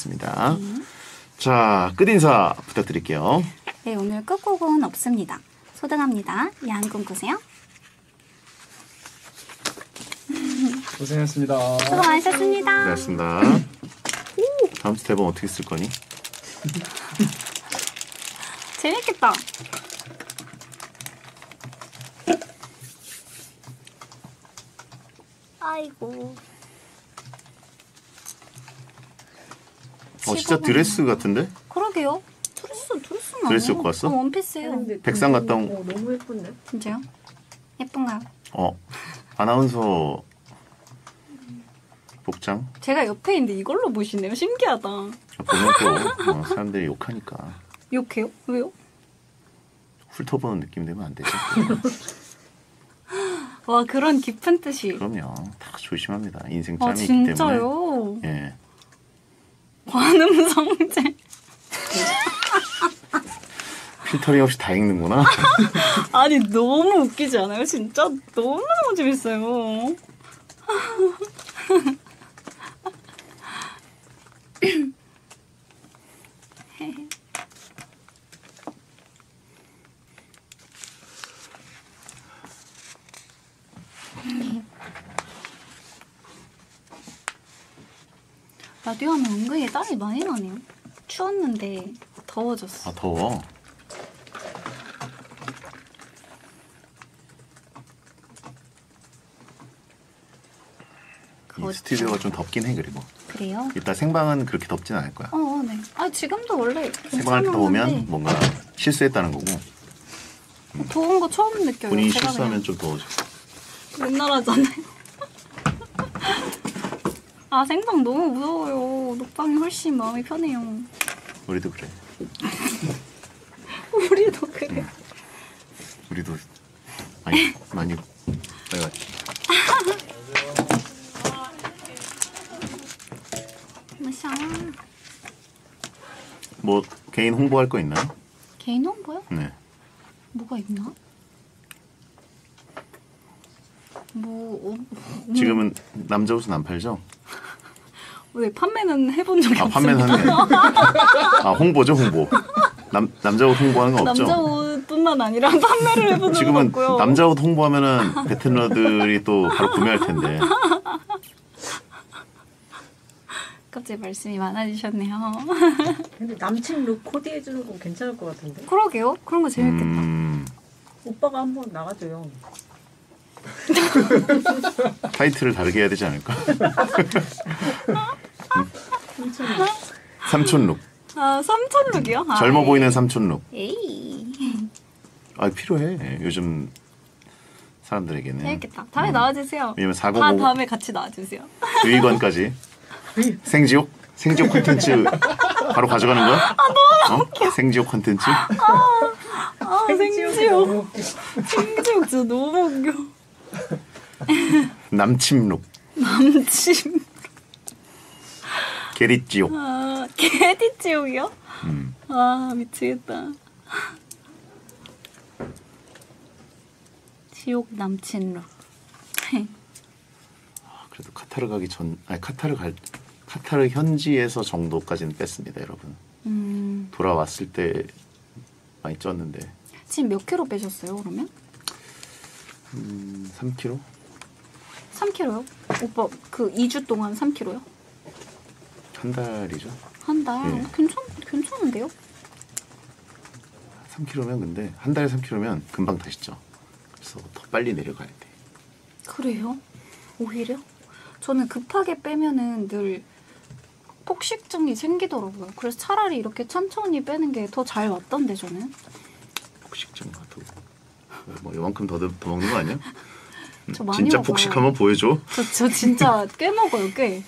고맙습니다. 자, 끝인사 부탁드릴게요. 네, 오늘 끝곡은 없습니다. 소등합니다. 야한 꿈 꾸세요. 고생했습니다. 수고 많으셨습니다. 고맙습니다. 다음 주 대본 어떻게 쓸 거니? 재밌겠다. 아이고. 어, 진짜 드레스 같은데? 그러게요. 드레스 드레스는 드레스. 입고 왔어? 어, 원피스예요. 백상 갔다 온- 어, 너무 예쁜데? 진짜요? 예쁜가요? 어, 아나운서 복장? 제가 옆에 있는데 이걸로 보시네요. 신기하다. 보면 또 어, 사람들이 욕하니까 욕해요? 왜요? 훑어보는 느낌 되면 안 되죠. 와 그런 깊은 뜻이. 그럼요. 다 조심합니다. 인생 아 짬이 있기 때문에. 진짜요? 예. 관음성제. 필터링 없이 다 읽는구나. 아니 너무 웃기지 않아요? 진짜 너무 너무 재밌어요. 라디오 하면 은근히 땀이 많이 나네요. 추웠는데 더워졌어. 아 더워. 이 그렇죠. 스튜디오가 좀 덥긴 해 그리고 그래요? 이따 생방은 그렇게 덥진 않을 거야. 어, 어, 네. 아 지금도 원래 생방할 때 더우면 뭔가 실수했다는 거고 더운 거 처음 느껴요. 본인이 제가 실수하면 좀 더워져. 그냥 맨날 하잖아요. 아 생방 너무 무서워요. 녹방이 훨씬 마음이 편해요. 우리도 그래. 우리도 그래. 우리도 많이 많이 내가 무서워. 뭐 개인 홍보할 거 있나요? 개인 홍보요? 네. 뭐가 있나? 뭐 어, 지금은 남자 옷은 안 팔죠? 왜 판매는 해본 적이 아 없습니다. 판매는 하네. 아 홍보죠 홍보. 남 남자 옷 홍보하는 거 없죠? 남자 옷뿐만 아니라 판매를 해본 적은 지금은 없고요. 남자 옷 홍보하면은 베테너들이 또 바로 구매할 텐데. 갑자기 말씀이 많아지셨네요. 근데 남친 룩 코디해 주는 건 괜찮을 것 같은데? 그러게요. 그런 거 재밌겠다. 음, 오빠가 한번 나가줘요. 타이틀을 다르게 해야 되지 않을까? 삼촌 삼촌 룩. 아 삼천룩이요? 아, 젊어 예. 보이는 삼촌 룩. 에이 아 필요해. 요즘 사람들에게는. 재밌겠다. 다음에 나와주세요. 왜냐면 다495 다음에 같이 나와주세요. 유희관까지 생지옥 생지옥 콘텐츠 바로 가져가는 거야? 아 너무 어? 생지옥 콘텐츠 아 생지옥 너무 웃겨. 생지옥 진짜 너무 웃겨. 남침 룩 남친 게릿지옥 아 개디지옥이요? 음. 아 미치겠다. 지옥 남친룩. 아, 그래도 카타르 가기 전 아니 카타르 갈 카타르 현지에서 정도까지는 뺐습니다 여러분 음 돌아왔을 때 많이 쪘는데 지금 몇 킬로 빼셨어요 그러면? 음, 3kg 3킬로요? 오빠 그 2주 동안 3킬로요? 한 달이죠 한 달? 예. 괜찮 괜찮은데요? 3kg면 근데 한 달에 3kg면 금방 다시 쪄 그래서 더 빨리 내려가야 돼 그래요? 오히려? 저는 급하게 빼면은 늘 폭식증이 생기더라고요. 그래서 차라리 이렇게 천천히 빼는 게 더 잘 맞던데 저는. 폭식증 뭐 이만큼 더, 더 먹는 거 아니야? 저 많이 진짜 먹어요. 폭식 한번 보여줘 저, 저 진짜 꽤 먹어요, 꽤.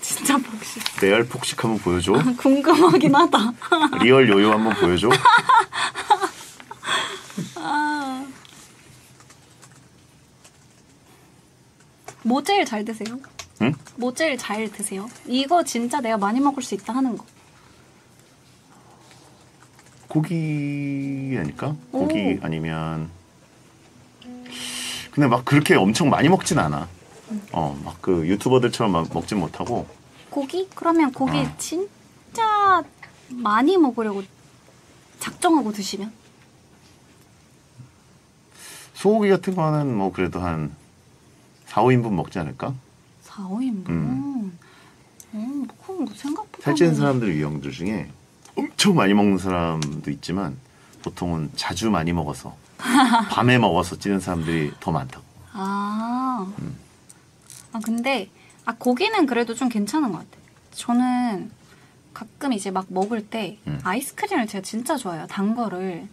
진짜 폭식. 레알 폭식 한번 보여줘 궁금하긴 하다. real 요요 한번 보여줘 아. 뭐 제일 잘 드세요? 응? 뭐 제일 잘 드세요? 이거 진짜 내가 많이 먹을 수 있다 하는 거. 고기 아닐까? 오. 고기 아니면 근데 막 그렇게 엄청 많이 먹진 않아. 어, 막 그 유튜버들처럼 막 먹진 못하고 고기? 그러면 고기 어. 진짜 많이 먹으려고 작정하고 드시면? 소고기 같은 거는 뭐 그래도 한 4, 5인분 먹지 않을까? 4, 5인분. 음. 음, 그건 뭐 생각보다. 살찌는 뭐- 사람들 유형들 중에 엄청 많이 먹는 사람도 있지만 보통은 자주 많이 먹어서 밤에 먹어서 찌는 사람들이 더 많다고. 아. 음. 아, 근데, 아, 고기는 그래도 좀 괜찮은 것 같아요. 저는 가끔 이제 막 먹을 때 음. 아이스크림을 제가 진짜 좋아해요. 단 거를.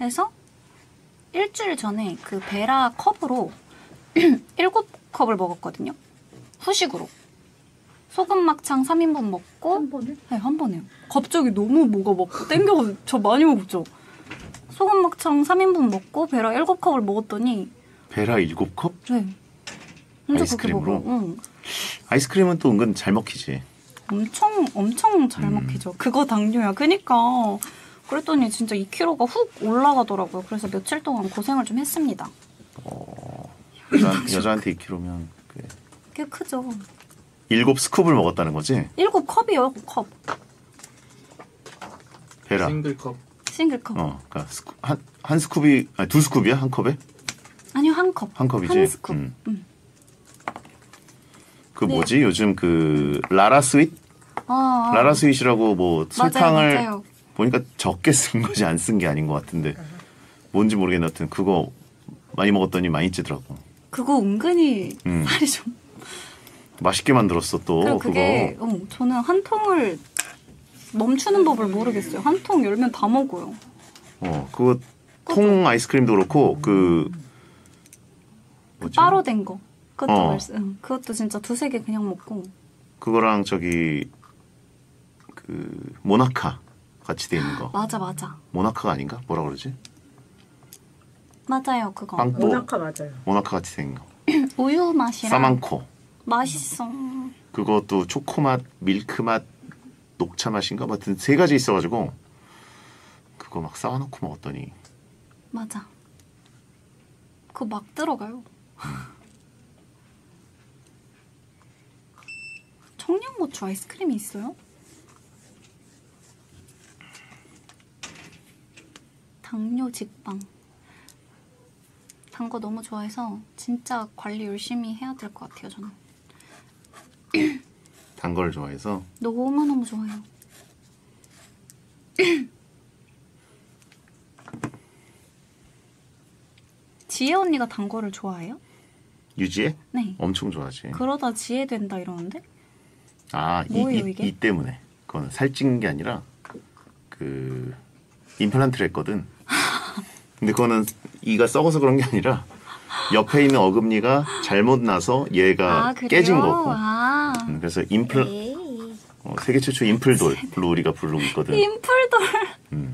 해서 일주일 전에 그 베라 컵으로 일곱 컵을 먹었거든요. 후식으로. 소금 막창 3인분 먹고 한 번에? 네, 한 번에요. 갑자기 너무 뭐가 먹고 땡겨서 저 많이 먹었죠. 소금 막창 3인분 먹고 베라 7컵을 먹었더니 베라 7컵? 네. 아이스크림으로? 응. 아이스크림은 또 은근 잘 먹히지. 엄청 엄청 잘 음. 먹히죠. 그거 당뇨야. 그니까 그랬더니 진짜 2kg가 훅 올라가더라고요. 그래서 며칠 동안 고생을 좀 했습니다. 여자, 여자한테 2kg면 그꽤 크죠. 7 scoop을 먹었다는 거지? 7컵이요. 컵. 베라. 싱글컵 싱글컵. 어, 그러니까 scoo-, 한, 한 scoop이 아니 두 scoop이야 한 컵에? 아니요, 한 컵. 한 컵이지. 한 scoop. 음. 음. 그 네. 뭐지? 요즘 그 라라 스윗? 아, 아. 라라 스윗이라고 뭐 맞아요, 설탕을 맞아요. 보니까 적게 쓴 거지 안 쓴 게 아닌 것 같은데 뭔지 모르겠는데 하여튼 그거 많이 먹었더니 많이 찌더라고. 그거 은근히 음. 살이 좀. 맛있게 만들었어 또 그리고 그거. 그게 어, 저는 한 통을 멈추는 법을 모르겠어요. 한 통 열면 다 먹어요. 어, 그거 통 아이스크림도 그렇고 그 뭐지? 따로 된 거. 그것도 어. 말씀. 응, 그것도 진짜 두세 개 그냥 먹고. 그거랑 저기 그 모나카 같이 돼 있는 거. 맞아, 맞아. 모나카가 아닌가? 뭐라 그러지? 맞아요, 그거. 빵- 뭐? 모나카 맞아요. 모나카 같이 생긴 거. 우유 맛이랑 사망코. 맛있어. 그것도 초코 맛, 밀크 맛, 녹차 맛인가? 뭐 하여튼 세 가지 있어가지고 그거 막 쌓아놓고 먹었더니 맞아. 그거 막 들어가요. 청양고추 아이스크림이 있어요? 당뇨 직방. 단 거 너무 좋아해서 진짜 관리 열심히 해야 될 것 같아요, 저는. 단 걸 좋아해서 너무너무 좋아요. 지혜 언니가 단 거를 좋아해요? 유지해? 네. 엄청 좋아하지. 그러다 지혜 된다 이러는데? 아, 이, 뭐예요, 이, 이게? 이 때문에. 그거는 살찐 게 아니라 그 임플란트를 했거든. 근데 그거는 이가 썩어서 그런 게 아니라 옆에 있는 어금니가 잘못 나서 얘가 아? 깨진 거고. 아. 음, 그래서 임플 에이. 어, 세계 최초 임플돌로 우리가 부르고 있거든. 인플돌. 음.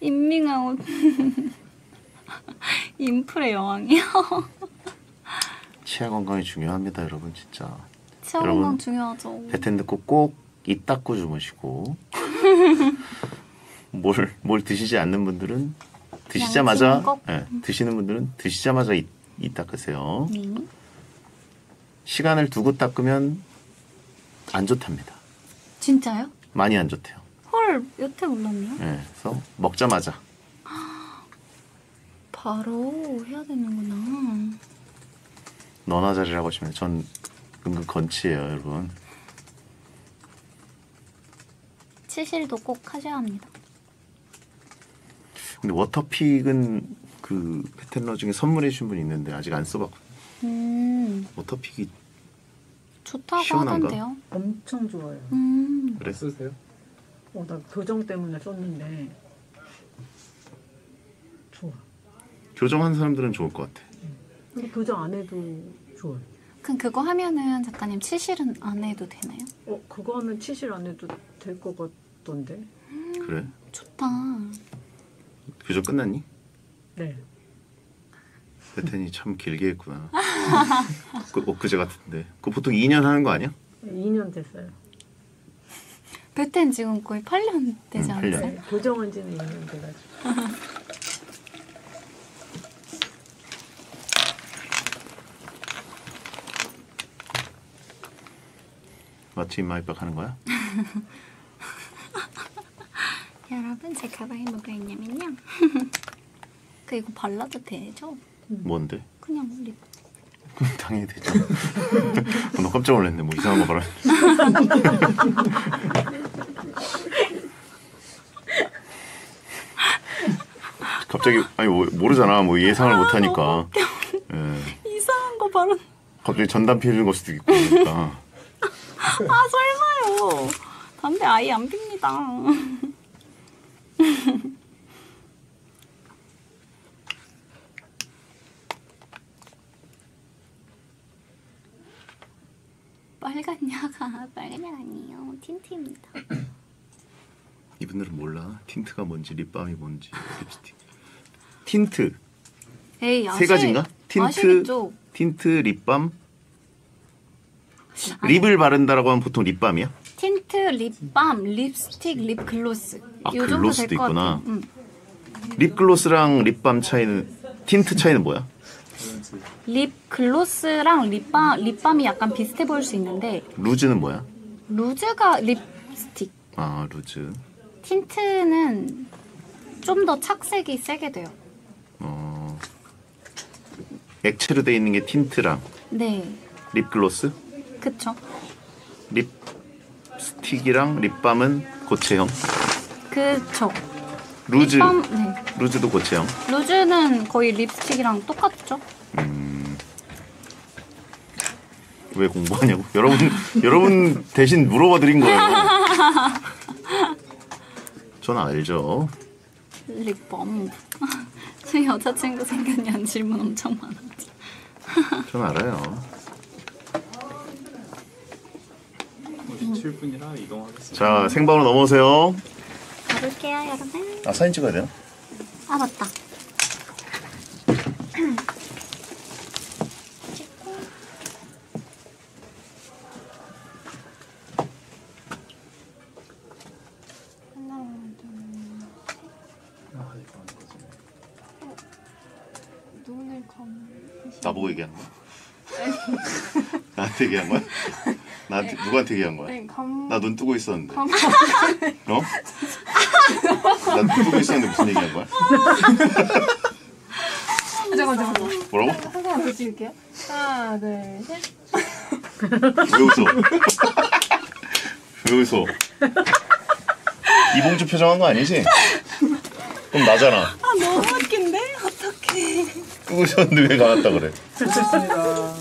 인밍아웃. 인플의 여왕이요. 치아 건강이 중요합니다, 여러분 진짜. 치아 여러분, 건강 중요하죠. 배 듣고 꼭입 닦고 주무시고 뭘, 뭘 드시지 않는 분들은 드시자마자. 예, 드시는 분들은 드시자마자 입, 입 닦으세요. 네. 시간을 두고 닦으면 안 좋답니다. 진짜요? 많이 안 좋대요. 헐, 여태 몰랐네요. 예, 그래서 먹자마자 바로 해야 되는구나. 너나 잘하라고 하시면 전 은근 건치예요, 여러분. 치실도 꼭 하셔야 합니다. 근데 워터픽은 그 배텐러 중에 선물해 주신 분이 있는데 아직 안 써봤고 음, 워터픽이 좋다고 시원한가? 하던데요. 엄청 좋아요. 음, 그래? 쓰세요? 어, 나 교정 때문에 썼는데 좋아. 교정한 사람들은 좋을 것 같아. 근데 교정 안 해도 좋아요. 그럼 그거 하면은 작가님 치실은 안 해도 되나요? 어, 그거 하면 치실 안 해도 될 것 같던데. 그래? 좋다. 교정 끝났니? 네. 페텐이 참 길게 했구나. 그, 엊그제 같은데. 그거 보통 2년 하는 거 아니야? 2년 됐어요. 베텐 지금 거의 8년 되지 음, 8년. 않았어요? 네, 교정한 지는 2년 돼가지고. 마치 인마이박 하는 거야? 여러분 제 가방에 뭐가 있냐면요. 그 이거 발라도 되죠? 뭔데? 그냥 립. 당연히 되죠. 너 깜짝 놀랐네. 뭐 이상한 거 봐라. 갑자기 아니 뭐, 모르잖아. 뭐 예상을 못 하니까. 예. 이상한 거 바른. 갑자기 전담 피우는 걸 수도 있고 그러니까. 아 설마요. 담배 아예 안 핍니다. 빨간 약이 빨간 약 아니에요. 틴트입니다. 이분들은 몰라. 틴트가 뭔지 립밤이 뭔지 립스틱. 틴트 에이 아시, 세 가지인가? 틴트, 아시겠죠? 틴트, 립밤. 립을 바른다라고 하면 보통 립밤이야? 틴트, 립밤, 립스틱, 립글로스. 아, 글로스도 있구나. 응. 립글로스랑 립밤 차이는 틴트 차이는 뭐야? 립 글로스랑 립밤, 립밤이 약간 비슷해 보일 수 있는데 루즈는 뭐야? 루즈가 립스틱, 아 루즈. 틴트는 좀 더 착색이 세게 돼요. 어 액체로 돼 있는 게 틴트랑 네, 립글로스, 그쵸. 립스틱이랑 립밤은 고체형. 그쵸. 루즈 립밤, 네. 루즈도 고체형. 루즈는 거의 립스틱이랑 똑같죠? 왜 공부하냐고? 여러분 여러분 대신 물어봐 드린 거예요. 저는 알죠. 립밤. 제 여자친구 생겼냐는 질문 엄청 많았죠. 저는 알아요. 7분이라 이동하겠습니다. 자 생방으로 넘어오세요. 가볼게요, 여러분. 아 사진 찍어야 돼요? 아, 맞다. 눈을 감. 나보고 얘기한 거야? 나한테 얘기한 거야? 나한테 누구한테 얘기한 거야? 네, 감. 나 눈 뜨고 있었는데. 어? 나 눈 뜨고 있었는데 무슨 얘기한 거야? 잠깐만 잠깐만 뭐라고? 잠깐만 더 찍을게요 하나 둘 셋 왜 웃어? 왜 웃어? 이봉주 표정한 거 아니지? 그럼 나잖아. 아, 너무 웃긴데? 어떡해. 있었는데 왜 가났다 그래? 좋습니다.